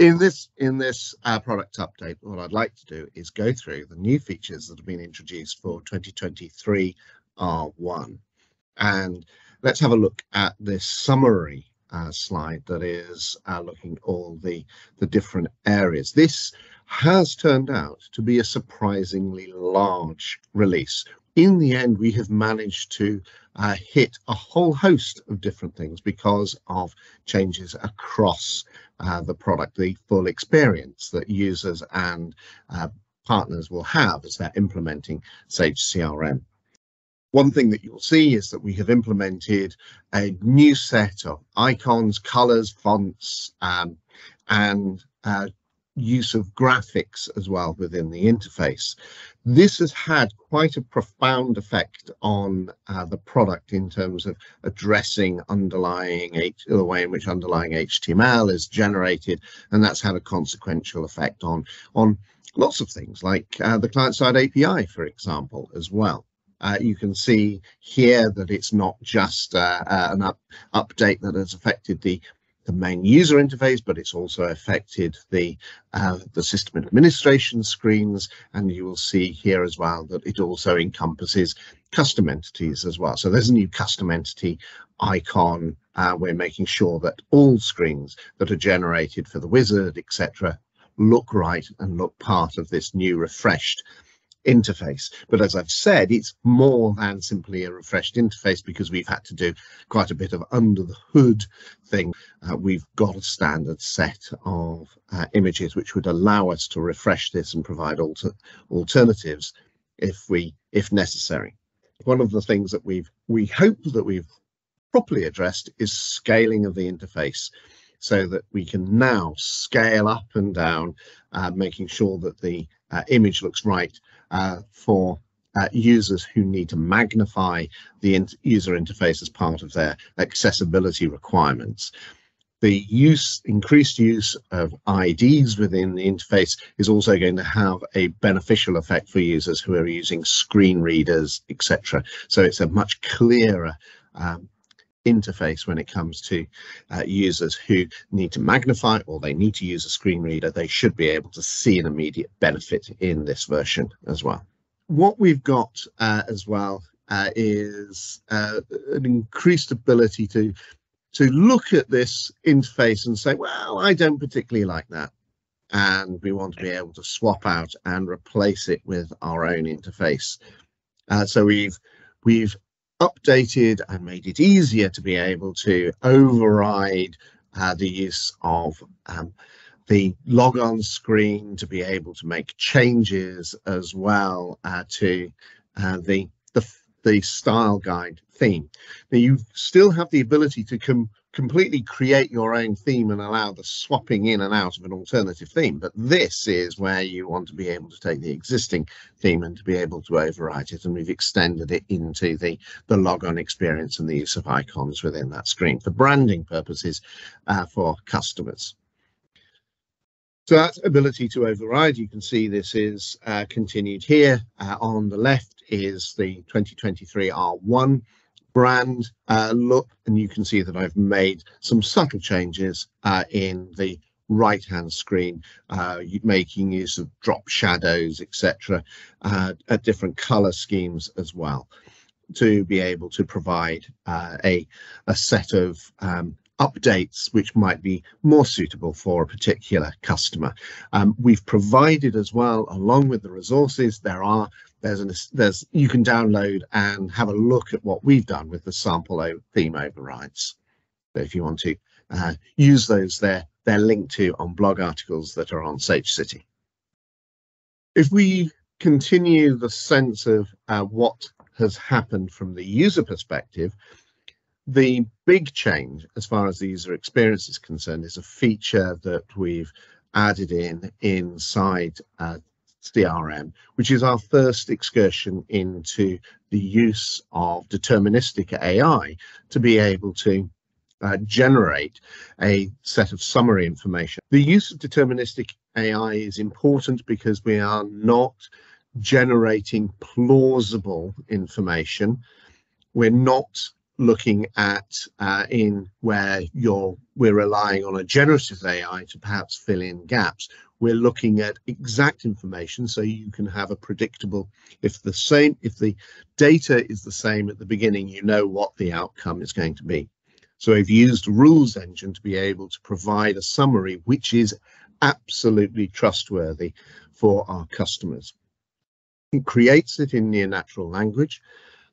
in this in this uh, product update, what I'd like to do is go through the new features that have been introduced for 2023 R1. And let's have a look at this summary uh, slide that is uh, looking at all the, the different areas. This has turned out to be a surprisingly large release. In the end, we have managed to uh, hit a whole host of different things because of changes across uh, the product, the full experience that users and uh, partners will have as they're implementing Sage CRM. One thing that you'll see is that we have implemented a new set of icons, colors, fonts, um, and uh, use of graphics as well within the interface. This has had quite a profound effect on uh, the product in terms of addressing underlying H the way in which underlying HTML is generated, and that's had a consequential effect on on lots of things like uh, the client-side API, for example, as well. Uh, you can see here that it's not just uh, uh, an up, update that has affected the the main user interface, but it's also affected the uh, the system administration screens. And you will see here as well that it also encompasses custom entities as well. So there's a new custom entity icon. Uh, we're making sure that all screens that are generated for the wizard, etc., look right and look part of this new refreshed interface. But as I've said, it's more than simply a refreshed interface because we've had to do quite a bit of under the hood thing. Uh, we've got a standard set of uh, images which would allow us to refresh this and provide alter alternatives if we if necessary. One of the things that we've we hope that we've properly addressed is scaling of the interface so that we can now scale up and down, uh, making sure that the uh, image looks right uh, for uh, users who need to magnify the in user interface as part of their accessibility requirements. The use, increased use of IDs within the interface is also going to have a beneficial effect for users who are using screen readers, etc. So it's a much clearer um, interface when it comes to uh, users who need to magnify or they need to use a screen reader, they should be able to see an immediate benefit in this version as well. What we've got uh, as well uh, is uh, an increased ability to to look at this interface and say, well, I don't particularly like that. And we want to be able to swap out and replace it with our own interface. Uh, so we've we've updated and made it easier to be able to override uh, the use of um, the logon screen to be able to make changes as well uh, to uh, the, the the style guide theme. Now you still have the ability to come completely create your own theme and allow the swapping in and out of an alternative theme. But this is where you want to be able to take the existing theme and to be able to overwrite it. And we've extended it into the, the logon experience and the use of icons within that screen for branding purposes uh, for customers. So that ability to override, you can see this is uh, continued here. Uh, on the left is the 2023 R1 brand uh, look, and you can see that I've made some subtle changes uh, in the right hand screen, uh, making use of drop shadows, etc., uh, at different color schemes as well to be able to provide uh, a, a set of um, updates which might be more suitable for a particular customer. Um, we've provided as well, along with the resources, there are there's an there's you can download and have a look at what we've done with the sample theme overrides. So if you want to uh, use those, they're they're linked to on blog articles that are on Sage City. If we continue the sense of uh, what has happened from the user perspective, the big change as far as the user experience is concerned is a feature that we've added in inside uh, CRM, which is our first excursion into the use of deterministic AI to be able to uh, generate a set of summary information. The use of deterministic AI is important because we are not generating plausible information. We're not looking at uh, in where you're we're relying on a generative AI to perhaps fill in gaps. We're looking at exact information so you can have a predictable if the same if the data is the same at the beginning, you know what the outcome is going to be. So we've used rules engine to be able to provide a summary which is absolutely trustworthy for our customers. It creates it in near natural language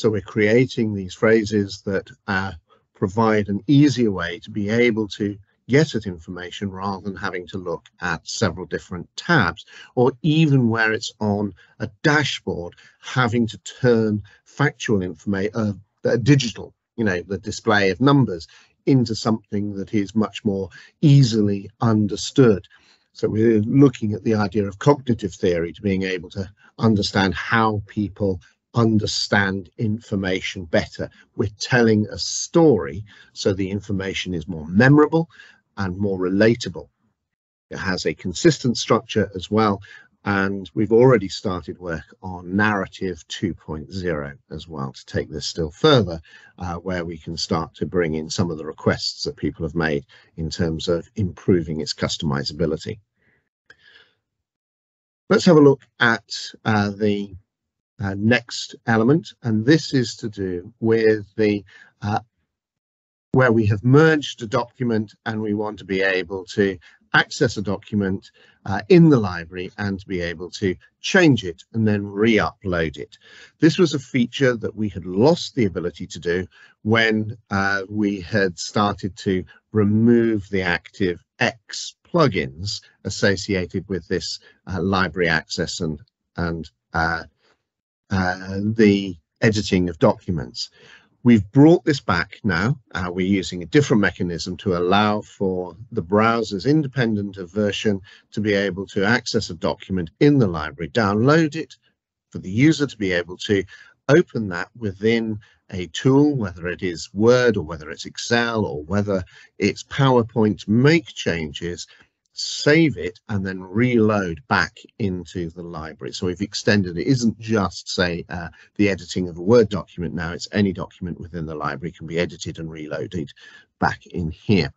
so we're creating these phrases that uh, provide an easier way to be able to get at information rather than having to look at several different tabs or even where it's on a dashboard having to turn factual information uh, uh, digital you know the display of numbers into something that is much more easily understood. So we're looking at the idea of cognitive theory to being able to understand how people understand information better. We're telling a story so the information is more memorable and more relatable. It has a consistent structure as well. And we've already started work on narrative 2.0 as well to take this still further, uh, where we can start to bring in some of the requests that people have made in terms of improving its customizability. Let's have a look at uh, the uh, next element, and this is to do with the uh, where we have merged a document and we want to be able to access a document uh, in the library and to be able to change it and then re-upload it. This was a feature that we had lost the ability to do when uh, we had started to remove the active X plugins associated with this uh, library access and, and uh, the editing of documents. We've brought this back now. Uh, we're using a different mechanism to allow for the browsers independent of version to be able to access a document in the library, download it for the user to be able to open that within a tool, whether it is Word or whether it's Excel or whether it's PowerPoint, make changes save it and then reload back into the library. So we've extended it isn't just say uh, the editing of a Word document now, it's any document within the library can be edited and reloaded back in here.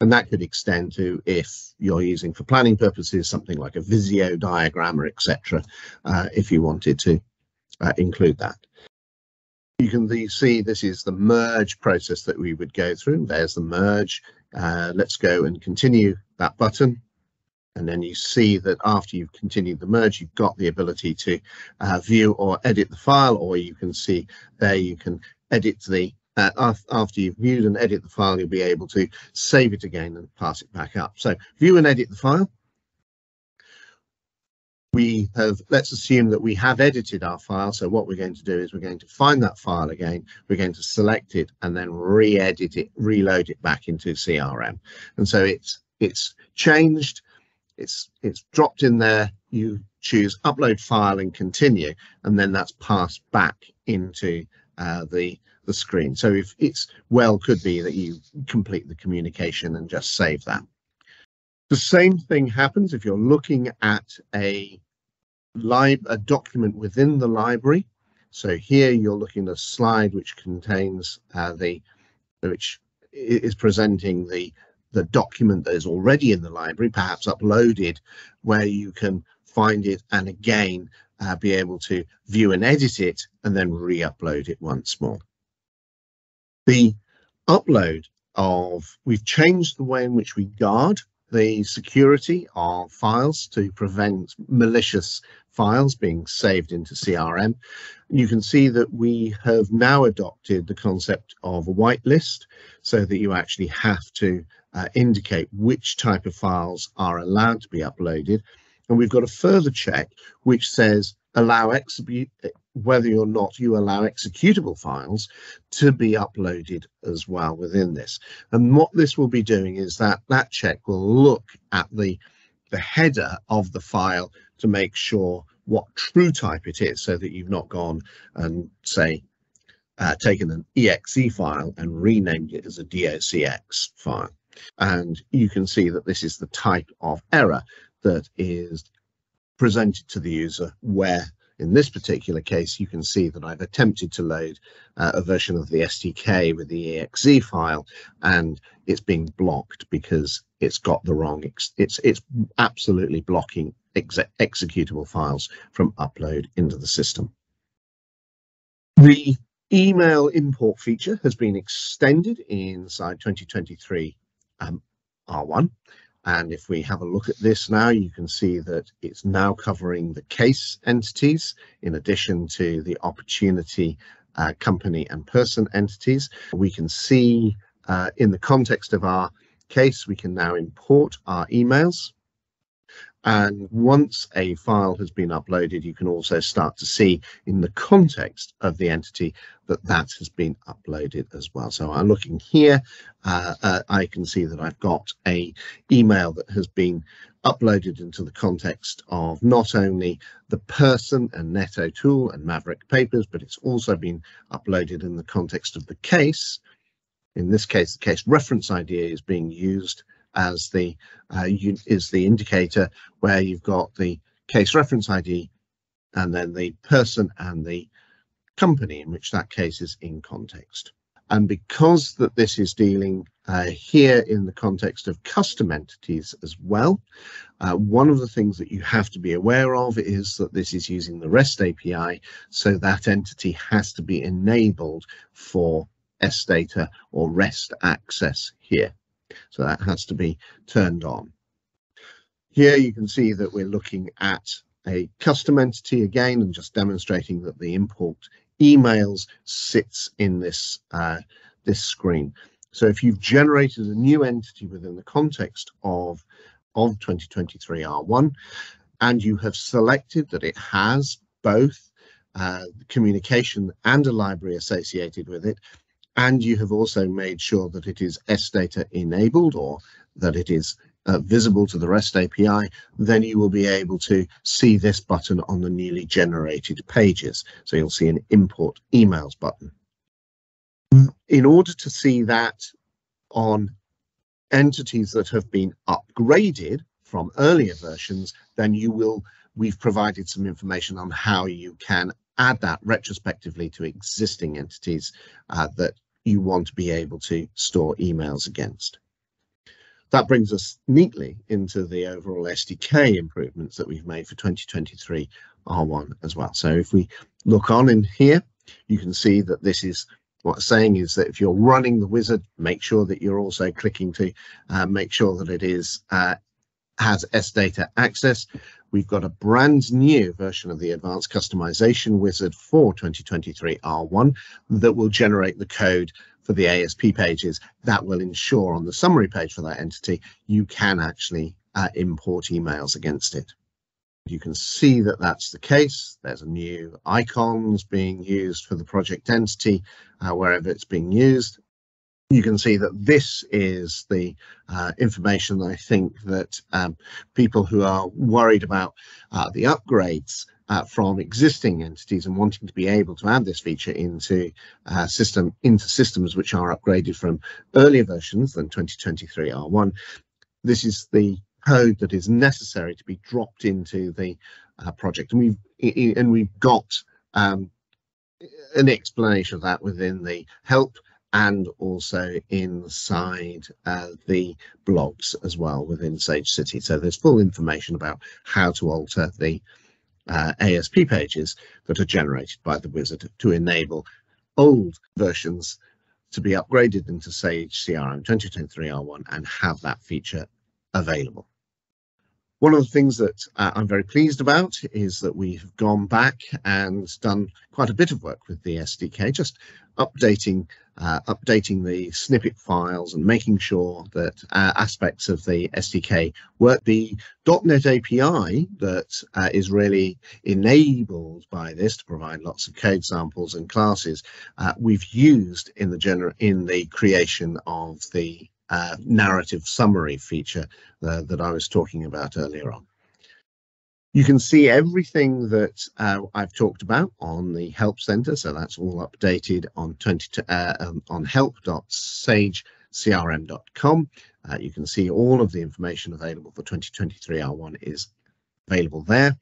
And that could extend to if you're using for planning purposes, something like a Visio diagram or etc. Uh, if you wanted to uh, include that. You can see this is the merge process that we would go through. There's the merge. Uh, let's go and continue that button. And then you see that after you've continued the merge, you've got the ability to uh, view or edit the file, or you can see there you can edit the, uh, after you've viewed and edit the file, you'll be able to save it again and pass it back up. So view and edit the file we have, let's assume that we have edited our file. So what we're going to do is we're going to find that file again, we're going to select it and then re-edit it, reload it back into CRM. And so it's it's changed, it's it's dropped in there, you choose upload file and continue, and then that's passed back into uh, the the screen. So if it's well could be that you complete the communication and just save that. The same thing happens if you're looking at a lib a document within the library. So here you're looking at a slide which contains uh, the which is presenting the the document that is already in the library, perhaps uploaded, where you can find it and again uh, be able to view and edit it and then re-upload it once more. The upload of, we've changed the way in which we guard the security of files to prevent malicious files being saved into CRM. You can see that we have now adopted the concept of a whitelist so that you actually have to uh, indicate which type of files are allowed to be uploaded. And we've got a further check which says allow whether or not you allow executable files to be uploaded as well within this. And what this will be doing is that that check will look at the the header of the file to make sure what true type it is so that you've not gone and say uh, taken an exe file and renamed it as a docx file. And you can see that this is the type of error that is presented to the user where in this particular case, you can see that I've attempted to load uh, a version of the SDK with the exe file, and it's being blocked because it's got the wrong, it's, it's absolutely blocking exe executable files from upload into the system. The email import feature has been extended inside 2023 um, R1. And if we have a look at this now, you can see that it's now covering the case entities in addition to the opportunity uh, company and person entities. We can see uh, in the context of our case, we can now import our emails. And once a file has been uploaded, you can also start to see in the context of the entity that that has been uploaded as well. So I'm looking here, uh, uh, I can see that I've got a email that has been uploaded into the context of not only the person and Netto tool and Maverick papers, but it's also been uploaded in the context of the case. In this case, the case reference ID is being used as the uh, is the indicator where you've got the case reference ID and then the person and the company in which that case is in context. And because that this is dealing uh, here in the context of custom entities as well, uh, one of the things that you have to be aware of is that this is using the REST API, so that entity has to be enabled for SData or REST access here. So that has to be turned on. Here you can see that we're looking at a custom entity again and just demonstrating that the import emails sits in this uh, this screen. So if you've generated a new entity within the context of of 2023 R1 and you have selected that it has both uh, communication and a library associated with it, and you have also made sure that it is SData enabled or that it is uh, visible to the REST API, then you will be able to see this button on the newly generated pages. So you'll see an import emails button. In order to see that on entities that have been upgraded from earlier versions, then you will, we've provided some information on how you can add that retrospectively to existing entities uh, that you want to be able to store emails against. That brings us neatly into the overall SDK improvements that we've made for 2023 R1 as well. So if we look on in here, you can see that this is what I'm saying is that if you're running the wizard, make sure that you're also clicking to uh, make sure that it is uh, has data access. We've got a brand new version of the Advanced Customization Wizard for 2023 R1 that will generate the code for the ASP pages that will ensure on the summary page for that entity, you can actually uh, import emails against it. You can see that that's the case. There's a new icons being used for the project entity uh, wherever it's being used you can see that this is the uh, information I think that um, people who are worried about uh, the upgrades uh, from existing entities and wanting to be able to add this feature into uh, system into systems which are upgraded from earlier versions than 2023 R1. This is the code that is necessary to be dropped into the uh, project, and we've and we've got um, an explanation of that within the help and also inside uh, the blogs as well within Sage City. So there's full information about how to alter the uh, ASP pages that are generated by the wizard to enable old versions to be upgraded into Sage CRM 2023 R1 and have that feature available. One of the things that uh, I'm very pleased about is that we've gone back and done quite a bit of work with the SDK, just updating uh, updating the snippet files and making sure that uh, aspects of the SDK work. The .NET API that uh, is really enabled by this to provide lots of code samples and classes, uh, we've used in the gener in the creation of the uh, narrative summary feature uh, that I was talking about earlier on. You can see everything that uh, I've talked about on the Help Center, so that's all updated on 20 uh, um, on help.sagecrm.com. Uh, you can see all of the information available for 2023 R1 is available there.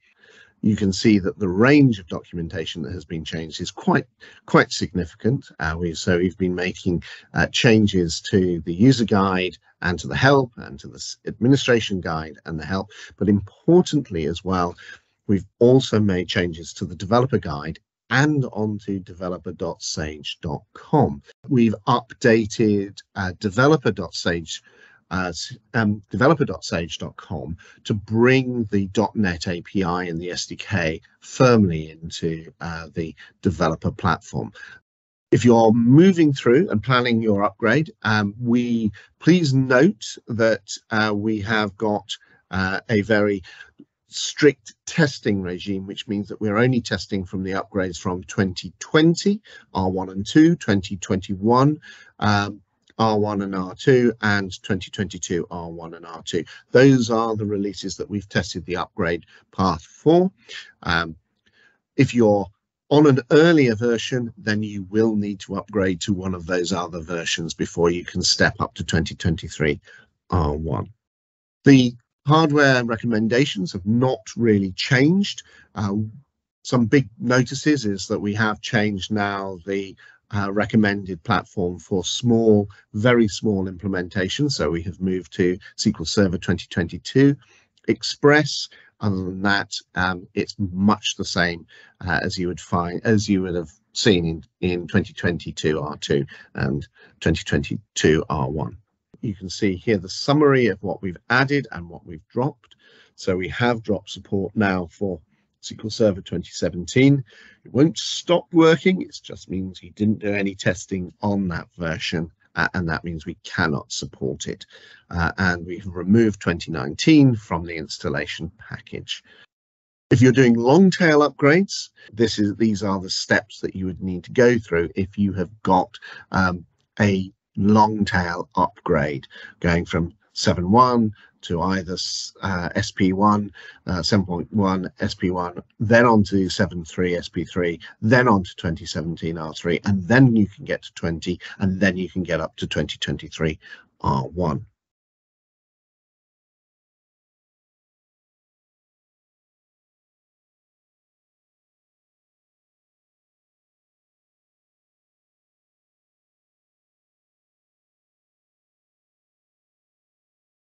You can see that the range of documentation that has been changed is quite quite significant. Uh, we, so we've been making uh, changes to the user guide and to the help and to the administration guide and the help, but importantly as well, we've also made changes to the developer guide and onto developer.sage.com. We've updated uh, developer.sage uh, um, developer.sage.com to bring the .NET API and the SDK firmly into uh, the developer platform. If you're moving through and planning your upgrade, um, we please note that uh, we have got uh, a very strict testing regime, which means that we're only testing from the upgrades from 2020, R1 and 2, 2021, um, R1 and R2, and 2022 R1 and R2. Those are the releases that we've tested the upgrade path for. Um, if you're on an earlier version, then you will need to upgrade to one of those other versions before you can step up to 2023 R1. The hardware recommendations have not really changed. Uh, some big notices is that we have changed now the uh, recommended platform for small, very small implementations. So we have moved to SQL Server 2022. Express, other than that, um, it's much the same uh, as you would find, as you would have seen in, in 2022 R2 and 2022 R1 you can see here the summary of what we've added and what we've dropped. So we have dropped support now for SQL Server 2017. It won't stop working. It just means you didn't do any testing on that version. Uh, and that means we cannot support it. Uh, and we've removed 2019 from the installation package. If you're doing long tail upgrades, this is these are the steps that you would need to go through if you have got um, a long tail upgrade going from 7.1 to either uh, SP1, uh, 7.1, SP1, then on to 7.3, SP3, then on to 2017 R3, and then you can get to 20, and then you can get up to 2023 R1.